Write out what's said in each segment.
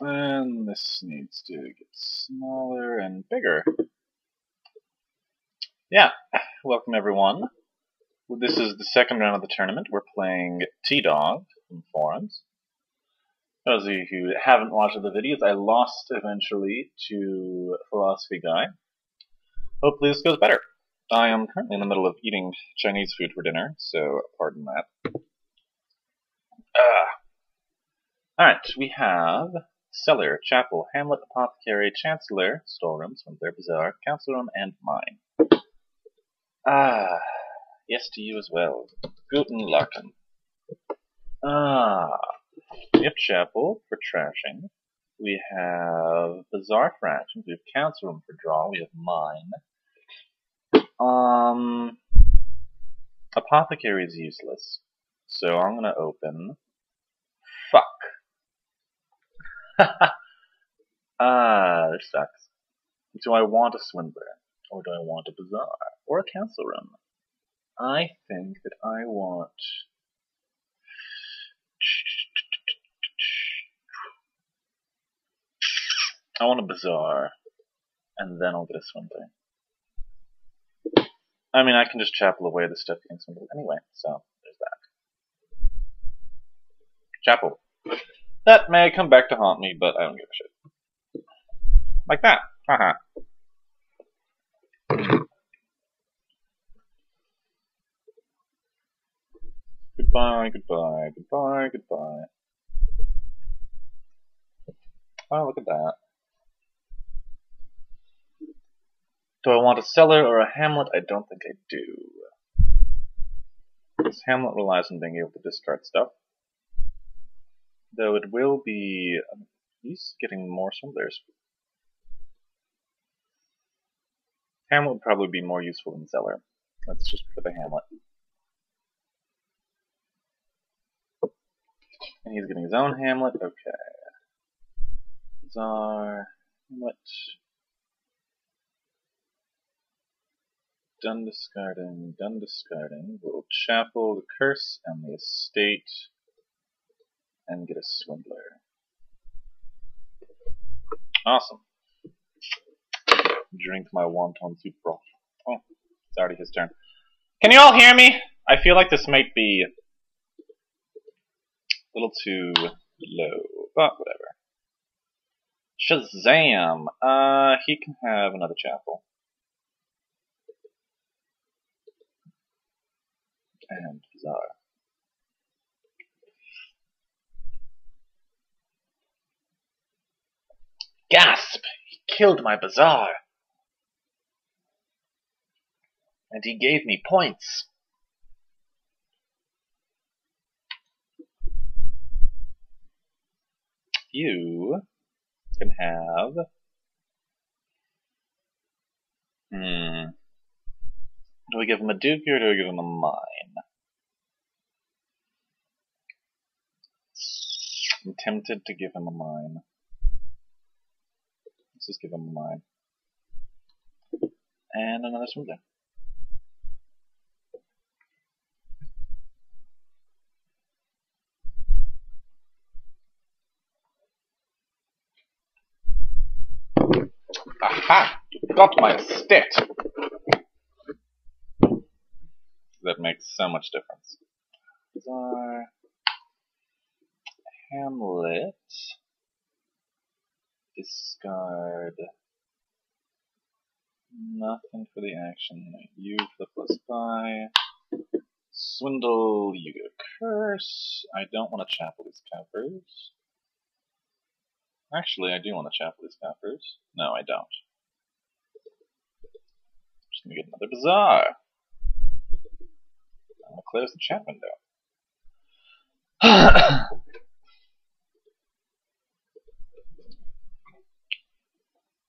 And this needs to get smaller and bigger. Yeah, welcome everyone. This is the second round of the tournament. We're playing T-Dog from Forums. Those of you who haven't watched the videos, I lost eventually to Philosophy Guy. Hopefully this goes better. I am currently in the middle of eating Chinese food for dinner, so pardon that. Ah. Alright, we have Cellar, Chapel, Hamlet, Apothecary, Chancellor, Storeroom, Swindler, Bazaar, Council Room, and Mine. Ah, yes to you as well. Guten Lachen. Ah, we have Chapel for trashing. We have Bazaar for actions. We have Council Room for draw. We have Mine. Um, Apothecary is useless. So I'm gonna open. ah, this sucks. Do I want a Swindler? Or do I want a Bazaar? Or a Council Room? I think that I want... I want a Bazaar. And then I'll get a Swindler. I mean, I can just chapel away the stuff getting swindled anyway, so there's that. Chapel. That may come back to haunt me, but I don't give a shit. Like that. Haha. goodbye, goodbye, goodbye, goodbye. Oh, look at that. Do I want a cellar or a hamlet? I don't think I do. This hamlet relies on being able to discard stuff. Though it will be... Um, he's getting more swindlers. Hamlet would probably be more useful than cellar. Let's just put the hamlet. And he's getting his own hamlet. Okay. Czar. Hamlet. done discarding, done discarding. Little chapel, the curse, and the estate, and get a swindler. Awesome. Drink my wonton soup broth. Oh, it's already his turn. Can you all hear me? I feel like this might be a little too low, but whatever. Shazam! Uh, he can have another chapel. and Bazaar. Gasp! He killed my Bazaar! And he gave me points! You can have... Hmm... Do we give him a dookie or do we give him a mine? I'm tempted to give him a mine. Let's just give him a mine. And another swindler. Aha! Got my estate! that makes so much difference. Bazaar, Hamlet, discard, nothing for the action, you for the plus swindle, you get a curse, I don't want to chapel these coppers. Actually, I do want to chapel these coppers. No, I don't. Just gonna get another bazaar. I'm gonna close the chat window.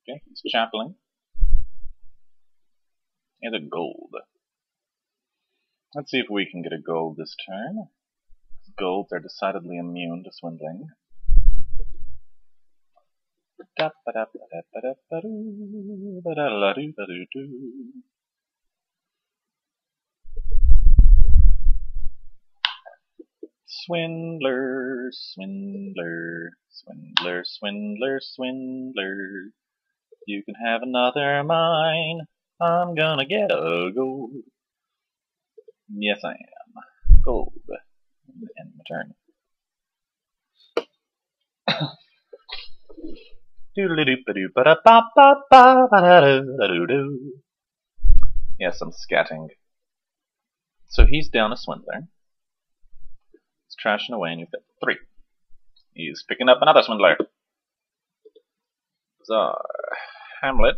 okay, it's chapeling. And a gold. Let's see if we can get a gold this turn. Golds are decidedly immune to swindling. Swindler, swindler, swindler, swindler, swindler. You can have another mine. I'm gonna get a gold. Yes, I am. Gold. End my turn. Yes, I'm scatting. So he's down a swindler. He's trashing away and he's got three. He's picking up another swindler. Czar. Hamlet.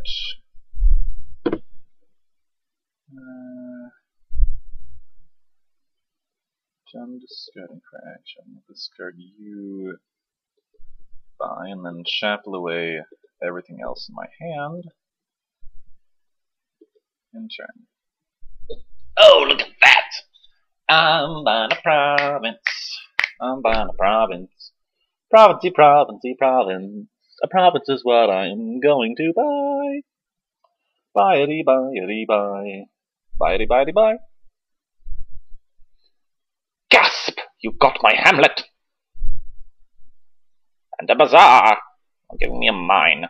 Uh, discarding for action. I'm going to discard you by and then shuffle away everything else in my hand. In turn. Oh, look at that! I'm buying a province. I'm buying a province. Provincey, provincey, province. A province is what I'm going to buy. Buy-a-dee, buy-a-dee, buy. Buy-a-dee, buy-a-dee. Gasp! You got my Hamlet! And a bazaar! Giving me a mine.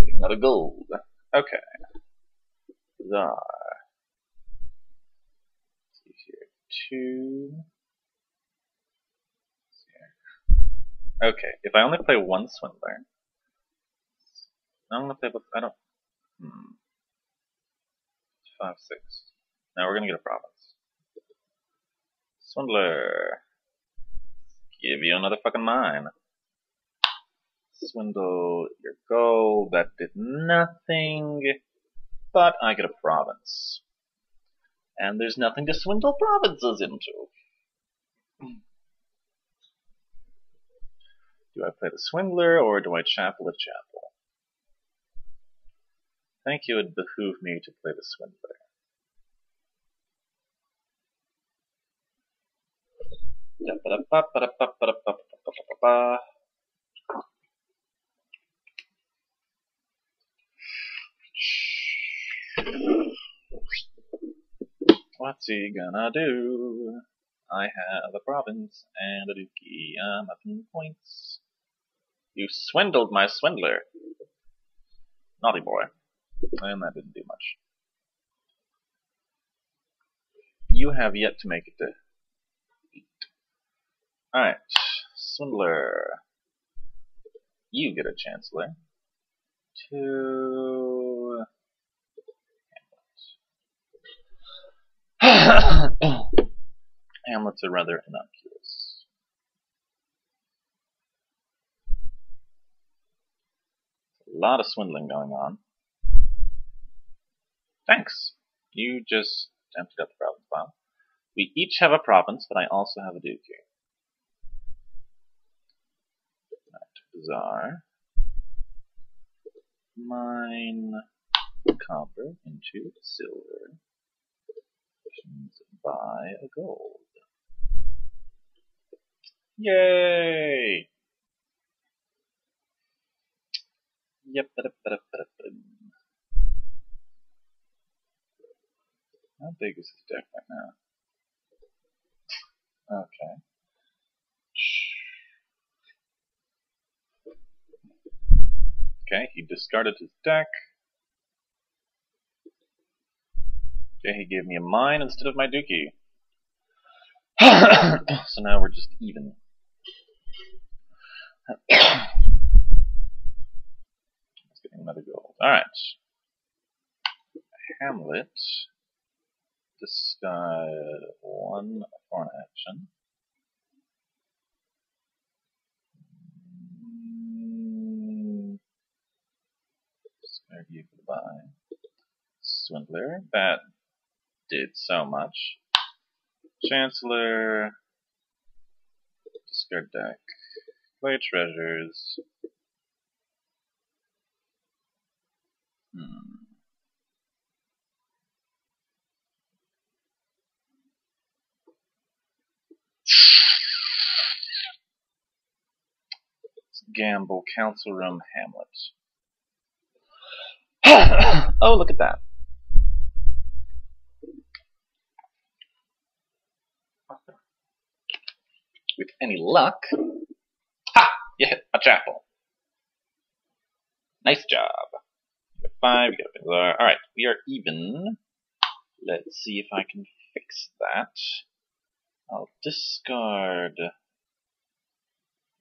Getting another gold. Okay. Bazaar. see here. Two. Okay, if I only play one Swindler, I'm gonna play both. I don't. Hmm. Five, six. Now we're gonna get a province. Swindler. Give you another fucking mine. Swindle your gold. That did nothing. But I get a province. And there's nothing to swindle provinces into. Do I play the Swindler or do I chapel of chapel? I think it would behoove me to play the Swindler. What's he gonna do? I have a province and a duchy. I'm up in points. You swindled my swindler. Naughty boy. And that didn't do much. You have yet to make it to. Alright. Swindler. You get a Chancellor. Two. Hamlets are rather innocuous. A lot of swindling going on. Thanks. You just emptied out the province file. We each have a province, but I also have a duke here. Czar. Mine copper into silver. Buy a gold. Yay! Yep. How big is his deck right now? Okay. Okay, he discarded his deck. Okay, he gave me a mine instead of my dookie. so now we're just even. Let's get another gold. Alright. Hamlet. Discard one foreign action. Discard you for the buy. Swindler. That did so much. Chancellor. Discard deck. Play treasures. Hmm. Gamble, Council Room, Hamlet. oh, look at that. With any luck. Ha! You hit a chapel. Nice job. You got five, you got a Alright, we are even. Let's see if I can fix that. I'll discard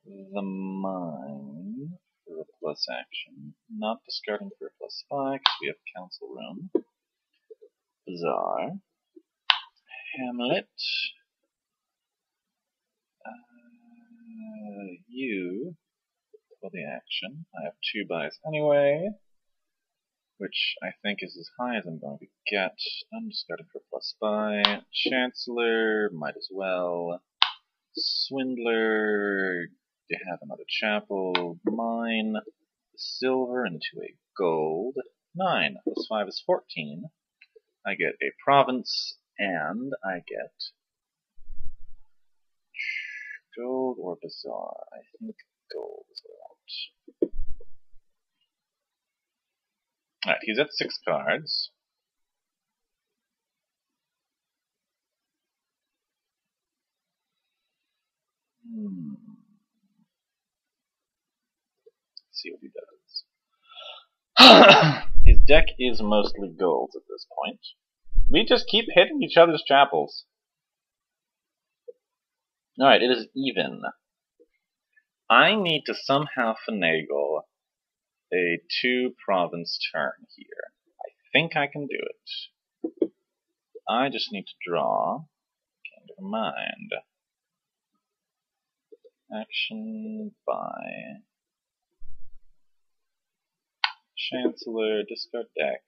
the mine for a plus action. Not discarding for a plus five because we have council room. Bazaar. Hamlet. Uh, you for the action. I have two buys anyway, which I think is as high as I'm going to get. I'm discarding for plus buy. Chancellor, might as well. Swindler, you have another chapel. Mine, silver into a gold. Nine plus five is fourteen. I get a province, and I get gold or bazaar. I think gold is what I want. Alright, he's at six cards. Hmm. See what he does. His deck is mostly golds at this point. We just keep hitting each other's chapels. Alright, it is even. I need to somehow finagle a two province turn here. I think I can do it. I just need to draw. Okay, never mind. Action by Chancellor, discard deck.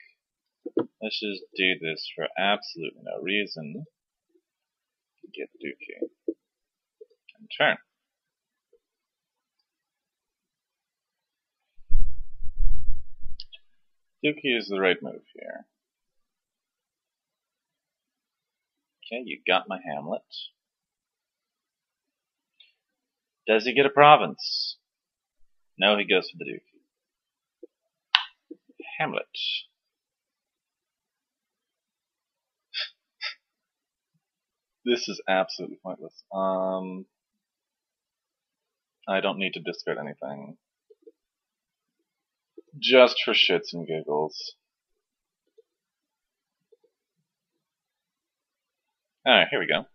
Let's just do this for absolutely no reason. Get Dookie. And turn. Dookie is the right move here. Okay, you got my Hamlet. Does he get a province? No, he goes for the Dookie. Hamlet. this is absolutely pointless. Um, I don't need to discard anything. Just for shits and giggles. Alright, here we go.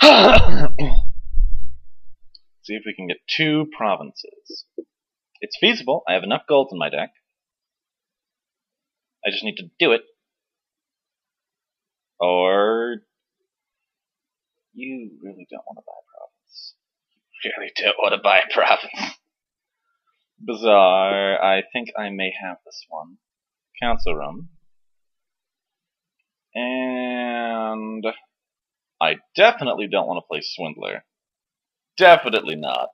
See if we can get two provinces. It's feasible. I have enough gold in my deck. I just need to do it. Or you really don't want to buy a province. You really don't want to buy a province. Bazaar. I think I may have this one. Council room. And I definitely don't want to play Swindler. Definitely not.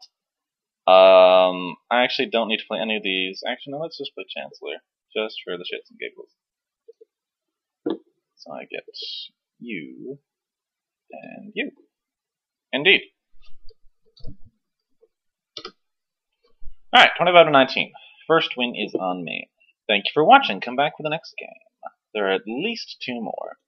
Um, I actually don't need to play any of these. Actually, no, let's just play Chancellor. Just for the shits and giggles. So I get you and you. Indeed. Alright, 25 to 19. First win is on me. Thank you for watching. Come back for the next game. There are at least two more.